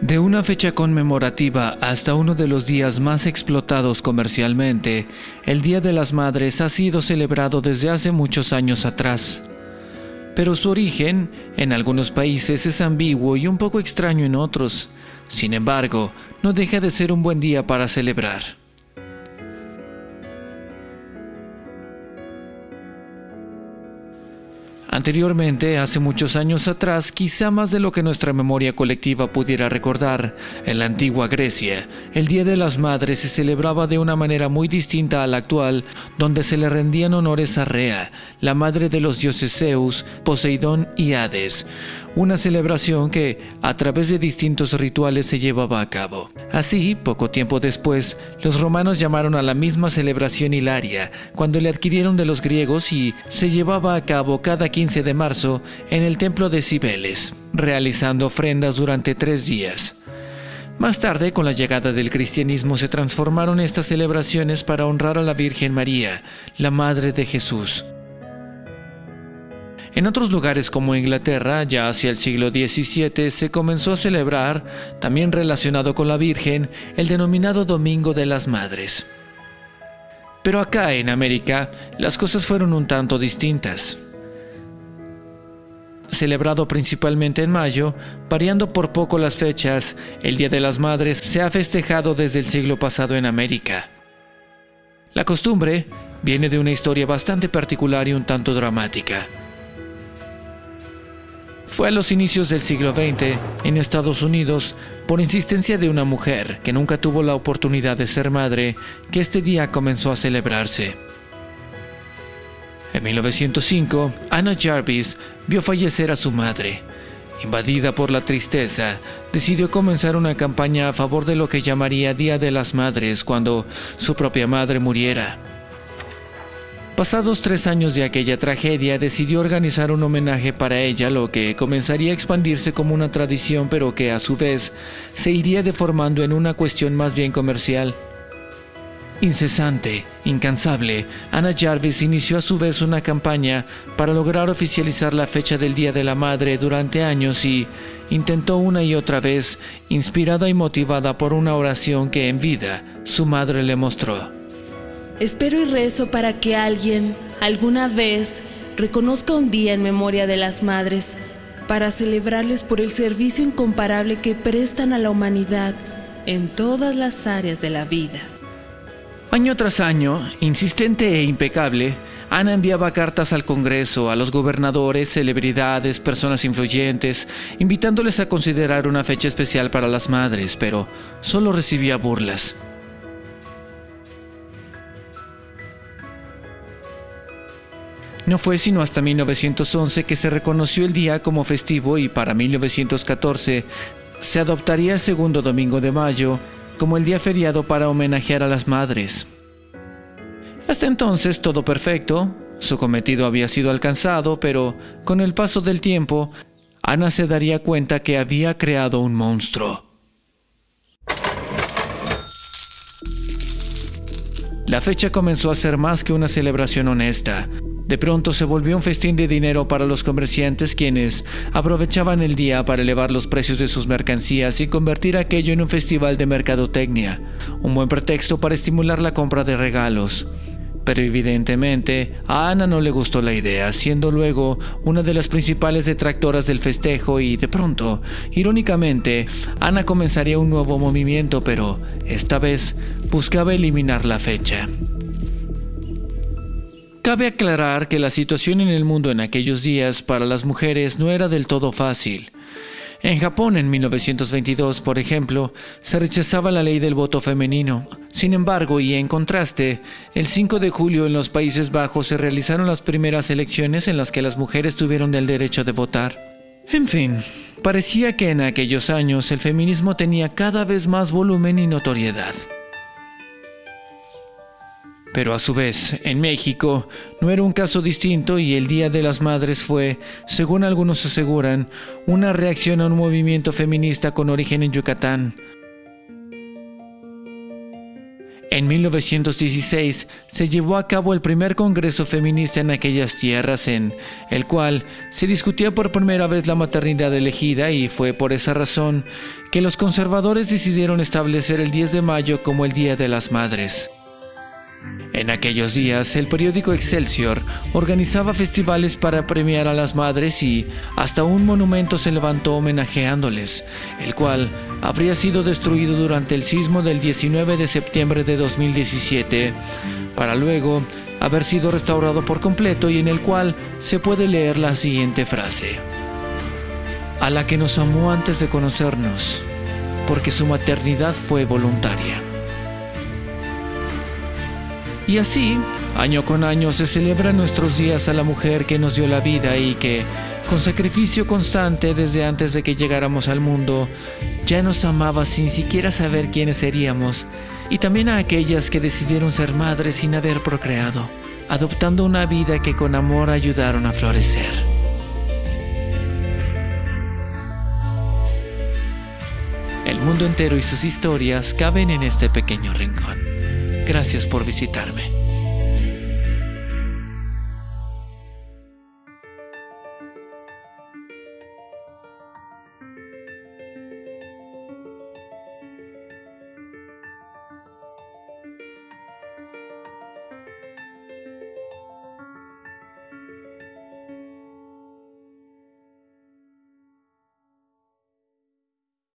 De una fecha conmemorativa hasta uno de los días más explotados comercialmente, el Día de las Madres ha sido celebrado desde hace muchos años atrás. Pero su origen en algunos países es ambiguo y un poco extraño en otros. Sin embargo, no deja de ser un buen día para celebrar. Anteriormente, hace muchos años atrás, quizá más de lo que nuestra memoria colectiva pudiera recordar, en la antigua Grecia, el Día de las Madres se celebraba de una manera muy distinta a la actual, donde se le rendían honores a Rea, la madre de los dioses Zeus, Poseidón y Hades, una celebración que, a través de distintos rituales, se llevaba a cabo. Así, poco tiempo después, los romanos llamaron a la misma celebración Hilaria, cuando le adquirieron de los griegos y se llevaba a cabo cada 15 de marzo en el templo de Cibeles, realizando ofrendas durante tres días. Más tarde, con la llegada del cristianismo, se transformaron estas celebraciones para honrar a la Virgen María, la Madre de Jesús. En otros lugares como Inglaterra, ya hacia el siglo XVII, se comenzó a celebrar, también relacionado con la Virgen, el denominado Domingo de las Madres. Pero acá en América, las cosas fueron un tanto distintas. Celebrado principalmente en mayo, variando por poco las fechas, el Día de las Madres se ha festejado desde el siglo pasado en América. La costumbre viene de una historia bastante particular y un tanto dramática. Fue a los inicios del siglo XX, en Estados Unidos, por insistencia de una mujer que nunca tuvo la oportunidad de ser madre, que este día comenzó a celebrarse. En 1905, Anna Jarvis vio fallecer a su madre. Invadida por la tristeza, decidió comenzar una campaña a favor de lo que llamaría Día de las Madres cuando su propia madre muriera. Pasados tres años de aquella tragedia, decidió organizar un homenaje para ella, lo que comenzaría a expandirse como una tradición, pero que a su vez se iría deformando en una cuestión más bien comercial. Incesante, incansable, Anna Jarvis inició a su vez una campaña para lograr oficializar la fecha del Día de la Madre durante años y intentó una y otra vez, inspirada y motivada por una oración que en vida su madre le mostró. Espero y rezo para que alguien, alguna vez, reconozca un día en memoria de las madres, para celebrarles por el servicio incomparable que prestan a la humanidad en todas las áreas de la vida. Año tras año, insistente e impecable, Ana enviaba cartas al Congreso, a los gobernadores, celebridades, personas influyentes, invitándoles a considerar una fecha especial para las madres, pero solo recibía burlas. No fue sino hasta 1911 que se reconoció el día como festivo y para 1914 se adoptaría el segundo domingo de mayo como el día feriado para homenajear a las madres. Hasta entonces todo perfecto, su cometido había sido alcanzado, pero con el paso del tiempo, Ana se daría cuenta que había creado un monstruo. La fecha comenzó a ser más que una celebración honesta, de pronto se volvió un festín de dinero para los comerciantes quienes aprovechaban el día para elevar los precios de sus mercancías y convertir aquello en un festival de mercadotecnia, un buen pretexto para estimular la compra de regalos. Pero evidentemente a Ana no le gustó la idea, siendo luego una de las principales detractoras del festejo y de pronto, irónicamente, Ana comenzaría un nuevo movimiento, pero esta vez buscaba eliminar la fecha. Cabe aclarar que la situación en el mundo en aquellos días para las mujeres no era del todo fácil. En Japón en 1922, por ejemplo, se rechazaba la ley del voto femenino. Sin embargo, y en contraste, el 5 de julio en los Países Bajos se realizaron las primeras elecciones en las que las mujeres tuvieron el derecho de votar. En fin, parecía que en aquellos años el feminismo tenía cada vez más volumen y notoriedad. Pero a su vez, en México no era un caso distinto y el Día de las Madres fue, según algunos aseguran, una reacción a un movimiento feminista con origen en Yucatán. En En 1916 se llevó a cabo el primer Congreso Feminista en aquellas tierras en el cual se discutía por primera vez la maternidad elegida y fue por esa razón que los conservadores decidieron establecer el 10 de mayo como el Día de las Madres. En aquellos días, el periódico Excelsior organizaba festivales para premiar a las madres y hasta un monumento se levantó homenajeándoles, el cual habría sido destruido durante el sismo del 19 de septiembre de 2017, para luego haber sido restaurado por completo y en el cual se puede leer la siguiente frase. A la que nos amó antes de conocernos, porque su maternidad fue voluntaria. Y así, año con año, se celebran nuestros días a la mujer que nos dio la vida y que, con sacrificio constante desde antes de que llegáramos al mundo, ya nos amaba sin siquiera saber quiénes seríamos, y también a aquellas que decidieron ser madres sin haber procreado, adoptando una vida que con amor ayudaron a florecer. El mundo entero y sus historias caben en este pequeño rincón. Gracias por visitarme.